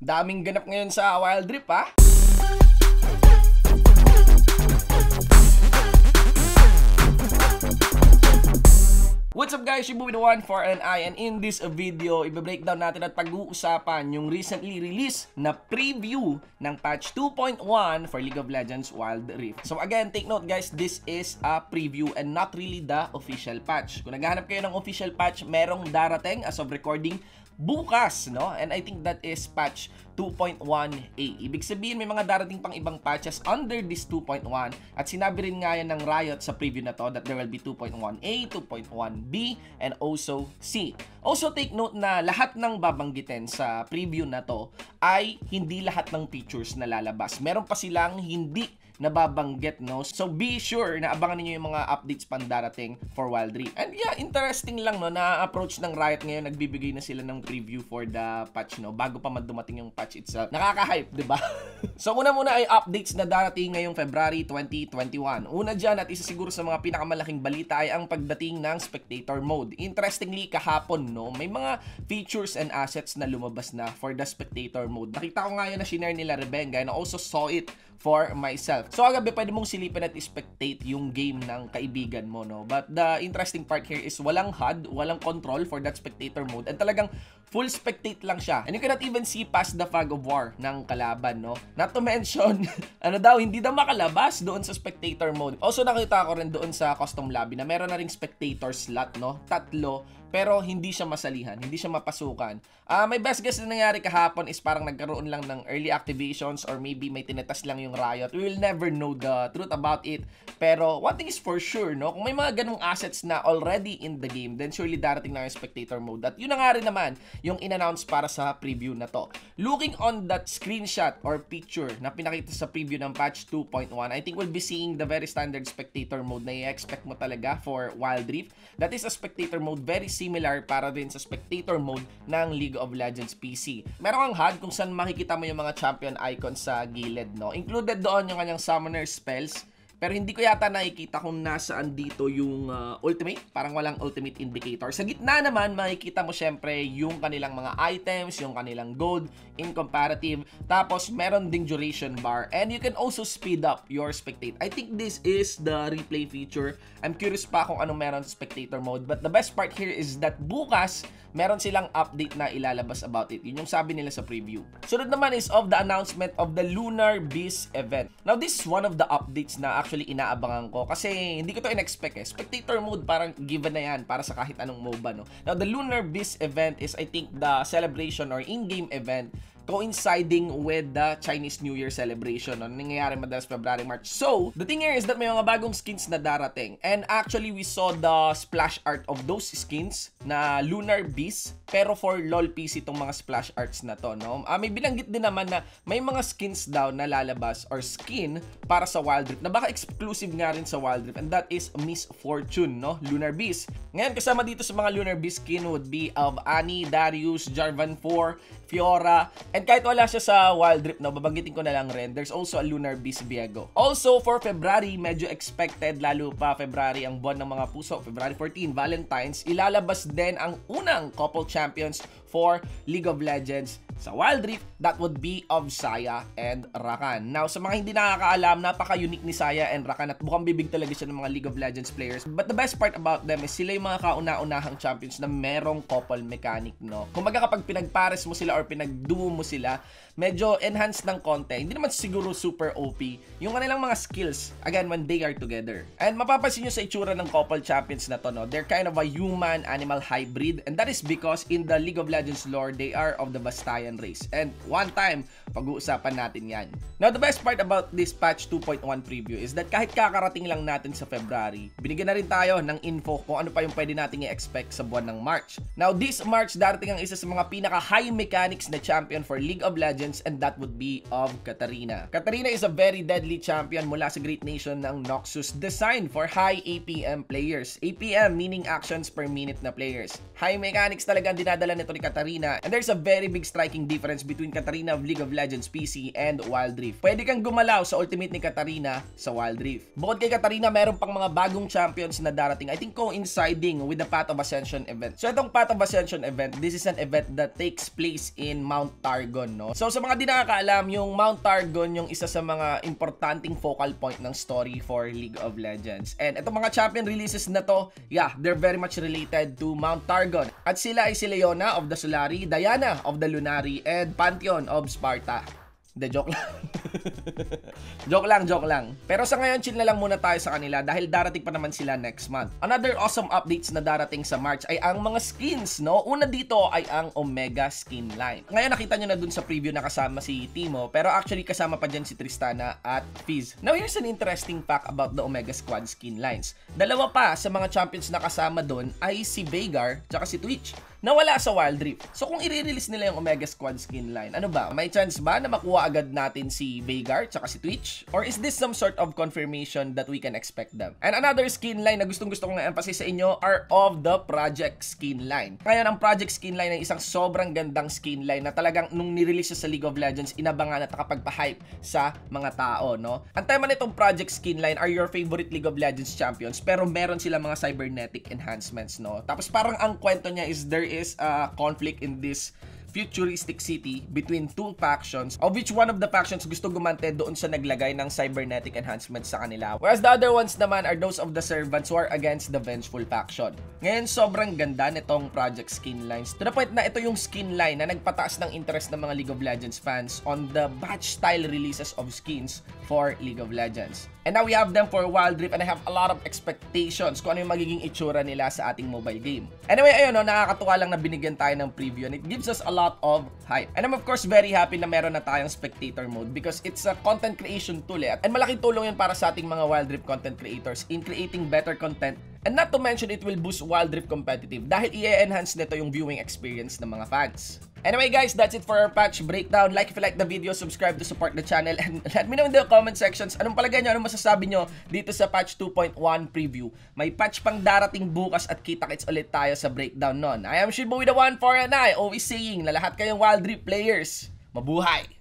Daming ganap ngayon sa Wild Rift ha. What's up guys, yung the one for an eye and in this video, i-breakdown natin at pag-uusapan yung recently released na preview ng patch 2.1 for League of Legends Wild Rift. So again, take note guys, this is a preview and not really the official patch. Kung naghahanap kayo ng official patch, merong darating as of recording bukas, no? And I think that is patch 2.1a. Ibig sabihin may mga darating pang ibang patches under this 2.1 at sinabi rin nga ng Riot sa preview na to that there will be 2.1a, 2.1b, and also C. Also take note na lahat ng babanggitin sa preview na to ay hindi lahat ng features na lalabas. Meron pa silang hindi nababanggit, no? So, be sure na abangan niyo yung mga updates pan darating for Wild Rift. And yeah, interesting lang, no, na approach ng Riot ngayon, nagbibigay na sila ng preview for the patch, no, bago pa man dumating yung patch itself. Nakaka-hype, di ba? so, una muna ay updates na darating ngayong February 2021. Una dyan at isa siguro sa mga pinakamalaking balita ay ang pagdating ng spectator mode. Interestingly, kahapon, no, may mga features and assets na lumabas na for the spectator mode. Nakita ko nga yun na shinare nila Rebenga and I also saw it for myself. So agabi, pwede mong silipin at spectate yung game ng kaibigan mo, no? But the interesting part here is walang HUD, walang control for that spectator mode. And talagang full spectate lang siya. And you cannot even see past the fog of war ng kalaban, no? Not to mention, ano daw, hindi daw makalabas doon sa spectator mode. Also nakita ko rin doon sa custom lobby na meron na ring spectator slot, no? Tatlo pero hindi siya masalihan, hindi siya mapasukan. Uh, may best guess na nangyari kahapon is parang nagkaroon lang ng early activations or maybe may tinitas lang yung Riot. We will never know the truth about it. Pero one thing is for sure, no? Kung may mga ganung assets na already in the game, then surely darating na yung spectator mode. At yun na nga rin naman yung in-announce para sa preview na to. Looking on that screenshot or picture na pinakita sa preview ng patch 2.1, I think we'll be seeing the very standard spectator mode na i-expect mo talaga for Wild Rift. That is a spectator mode very similar para din sa spectator mode ng League of Legends PC. Meron kang HUD kung saan makikita mo yung mga champion icons sa gilid, no? Included doon yung kanyang summoner spells, pero hindi ko yata nakikita kung nasaan dito yung uh, ultimate. Parang walang ultimate indicator. Sa gitna naman, makikita mo syempre yung kanilang mga items, yung kanilang gold in comparative. Tapos, meron ding duration bar. And you can also speed up your spectate. I think this is the replay feature. I'm curious pa kung anong meron sa spectator mode. But the best part here is that bukas, meron silang update na ilalabas about it. Yun yung sabi nila sa preview. Sunod naman is of the announcement of the Lunar Beast event. Now, this is one of the updates na actually actually inaabangan ko kasi hindi ko to in-expect eh. Spectator mode parang given na yan para sa kahit anong MOBA no. Now the Lunar Beast event is I think the celebration or in-game event coinciding with the Chinese New Year celebration no? nangyayari madalas February, March. So, the thing here is that may mga bagong skins na darating. And actually, we saw the splash art of those skins na Lunar Beast. Pero for LOL PC itong mga splash arts na to, no? Uh, may binanggit din naman na may mga skins daw na lalabas or skin para sa Wild Rift na baka exclusive nga rin sa Wild Rift and that is Miss Fortune, no? Lunar Beast. Ngayon, kasama dito sa mga Lunar Beast skin would be of Annie, Darius, Jarvan 4, Fiora, and kahit wala siya sa Wild Rift, no, babanggitin ko na lang rin, there's also a Lunar Beast Viego. Also, for February, medyo expected, lalo pa February, ang buwan ng mga puso, February 14, Valentine's, ilalabas din ang unang couple champions for League of Legends sa Wild Rift, that would be of Saya and Rakan. Now, sa mga hindi nakakaalam, napaka-unique ni Saya and Rakan at bukang bibig talaga siya ng mga League of Legends players. But the best part about them is sila yung mga kauna-unahang champions na merong couple mechanic, no? Kung baga kapag pinagpares mo sila or pinagduo mo sila, medyo enhanced ng konti. Hindi naman siguro super OP yung kanilang mga skills, again, when they are together. And mapapansin nyo sa itsura ng couple champions na to, no? They're kind of a human-animal hybrid and that is because in the League of Legends lore, they are of the Bastayan race. And one time, pag-uusapan natin yan. Now, the best part about this patch 2.1 preview is that kahit kakarating lang natin sa February, binigyan na rin tayo ng info kung ano pa yung pwede nating i-expect sa buwan ng March. Now, this March, darating ang isa sa mga pinaka-high mechanics na champion for League of Legends and that would be of Katarina. Katarina is a very deadly champion mula sa great nation ng Noxus designed for high APM players. APM meaning actions per minute na players. High mechanics talaga ang dinadala nito ni Katarina. And there's a very big striking difference between Katarina of League of Legends PC and Wild Rift. Pwede kang gumalaw sa ultimate ni Katarina sa Wild Rift. Bukod kay Katarina, meron pang mga bagong champions na darating. I think coinciding with the Path of Ascension event. So itong Path of Ascension event, this is an event that takes place in Mount Targon, no? So sa mga di nakakaalam, yung Mount Targon yung isa sa mga importanteng focal point ng story for League of Legends. And itong mga champion releases na to, yeah, they're very much related to Mount Targon. At sila ay si Leona of the Solari, Diana of the Lunari, and Pantheon of Sparta. De joke lang. joke lang, joke lang. Pero sa ngayon, chill na lang muna tayo sa kanila dahil darating pa naman sila next month. Another awesome updates na darating sa March ay ang mga skins, no? Una dito ay ang Omega skin line. Ngayon nakita nyo na dun sa preview na kasama si Timo, pero actually kasama pa dyan si Tristana at Fizz. Now here's an interesting fact about the Omega Squad skin lines. Dalawa pa sa mga champions na kasama dun ay si Veigar at si Twitch nawala sa Wild Rift. So kung i-release nila yung Omega Squad skin line, ano ba? May chance ba na makuha agad natin si Veigar tsaka si Twitch? Or is this some sort of confirmation that we can expect them? And another skin line na gustong gusto kong na-emphasize sa inyo are of the Project skin line. Kaya ang Project skin line ay isang sobrang gandang skin line na talagang nung nirelease siya sa League of Legends, inabangan at nakapagpa-hype sa mga tao, no? Ang tema nitong Project skin line are your favorite League of Legends champions pero meron sila mga cybernetic enhancements, no? Tapos parang ang kwento niya is there is a conflict in this futuristic city between two factions of which one of the factions gusto gumante doon sa naglagay ng cybernetic enhancements sa kanila whereas the other ones naman are those of the servants who are against the vengeful faction. Ngayon sobrang ganda nitong project skin to the point na ito yung skin na nagpataas ng interest ng mga League of Legends fans on the batch style releases of skins for League of Legends. And now we have them for Wild Rift and I have a lot of expectations kung ano yung magiging itsura nila sa ating mobile game. Anyway, ayun no, nakakatuwa lang na binigyan tayo ng preview and it gives us a lot of hype. And I'm of course very happy na meron na tayong spectator mode because it's a content creation tool eh. And malaking tulong yun para sa ating mga Wild Rift content creators in creating better content And not to mention, it will boost Wild Rift competitive dahil i-enhance nito yung viewing experience ng mga fans. Anyway guys, that's it for our patch breakdown. Like if you like the video, subscribe to support the channel, and let me know in the comment sections anong palagay nyo, anong masasabi nyo dito sa patch 2.1 preview. May patch pang darating bukas at kita-kits ulit tayo sa breakdown nun. I am Shibu with the one for an eye, always saying na lahat kayong Wild Rift players, mabuhay!